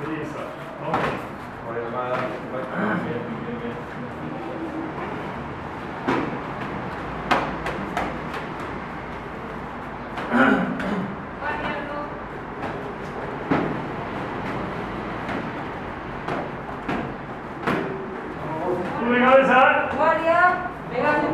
Beleza. Olha, vai, vai.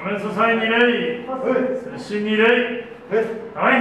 署名素材二例推進二第二